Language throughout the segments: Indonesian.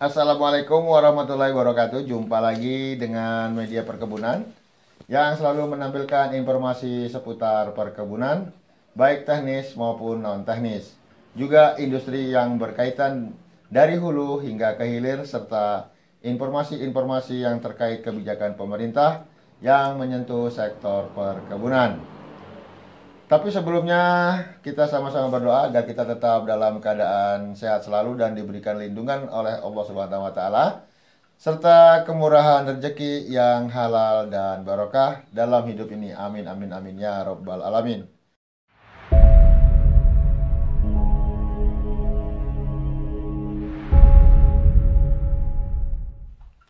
Assalamualaikum warahmatullahi wabarakatuh. Jumpa lagi dengan media perkebunan yang selalu menampilkan informasi seputar perkebunan, baik teknis maupun non teknis. Juga industri yang berkaitan dari hulu hingga ke hilir serta informasi-informasi yang terkait kebijakan pemerintah yang menyentuh sektor perkebunan. Tapi sebelumnya kita sama-sama berdoa agar kita tetap dalam keadaan sehat selalu dan diberikan lindungan oleh Allah Subhanahu wa taala serta kemurahan rezeki yang halal dan barokah dalam hidup ini. Amin amin amin ya rabbal alamin.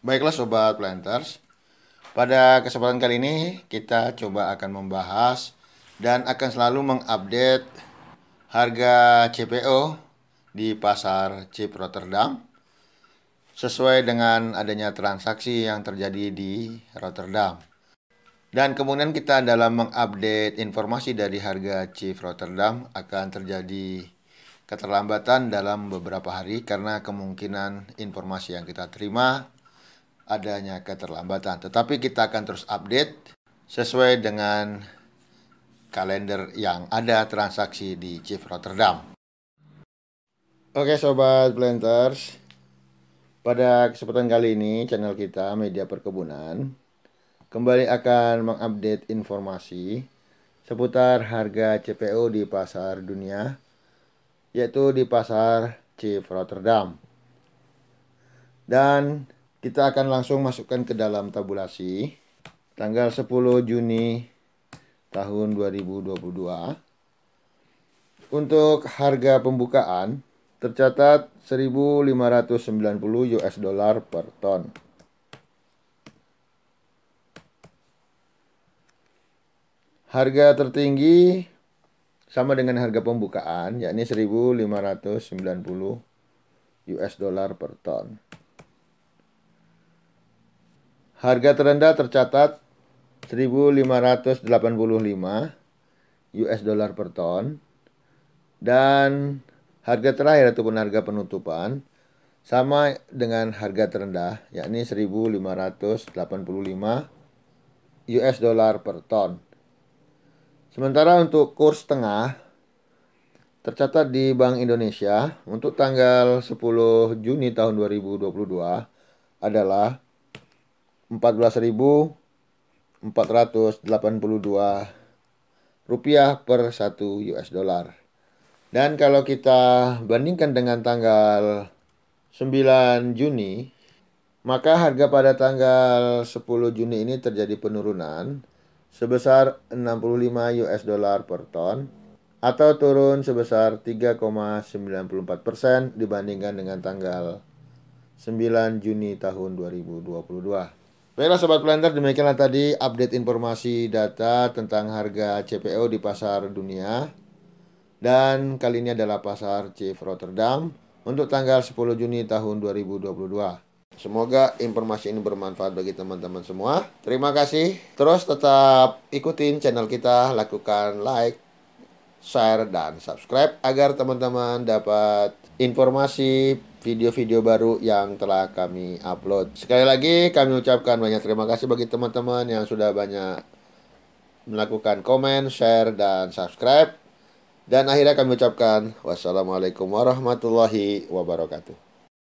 Baiklah sobat planters, pada kesempatan kali ini kita coba akan membahas dan akan selalu mengupdate harga CPO di pasar Chip Rotterdam sesuai dengan adanya transaksi yang terjadi di Rotterdam. Dan kemudian kita dalam mengupdate informasi dari harga Chief Rotterdam akan terjadi keterlambatan dalam beberapa hari karena kemungkinan informasi yang kita terima adanya keterlambatan. Tetapi kita akan terus update sesuai dengan kalender yang ada transaksi di Chief Rotterdam. Oke sobat planters, pada kesempatan kali ini channel kita Media Perkebunan kembali akan mengupdate informasi seputar harga CPO di pasar dunia yaitu di pasar Chief Rotterdam. Dan kita akan langsung masukkan ke dalam tabulasi tanggal 10 Juni tahun 2022. Untuk harga pembukaan tercatat 1590 US dollar per ton. Harga tertinggi sama dengan harga pembukaan yakni 1590 US dollar per ton. Harga terendah tercatat 1585 US dollar per ton dan harga terakhir ataupun harga penutupan sama dengan harga terendah yakni 1585 US dollar per ton. Sementara untuk kurs tengah tercatat di Bank Indonesia untuk tanggal 10 Juni tahun 2022 adalah 14.000 482 rupiah per 1 US dollar. Dan kalau kita bandingkan dengan tanggal 9 Juni, maka harga pada tanggal 10 Juni ini terjadi penurunan sebesar 65 US dollar per ton atau turun sebesar 3,94% persen dibandingkan dengan tanggal 9 Juni tahun 2022. Baiklah Sobat Planter, demikianlah tadi update informasi data tentang harga CPO di pasar dunia. Dan kali ini adalah pasar Chief Rotterdam untuk tanggal 10 Juni tahun 2022. Semoga informasi ini bermanfaat bagi teman-teman semua. Terima kasih. Terus tetap ikutin channel kita, lakukan like, share, dan subscribe agar teman-teman dapat informasi video-video baru yang telah kami upload. Sekali lagi kami ucapkan banyak terima kasih bagi teman-teman yang sudah banyak melakukan komen, share, dan subscribe. Dan akhirnya kami ucapkan wassalamualaikum warahmatullahi wabarakatuh.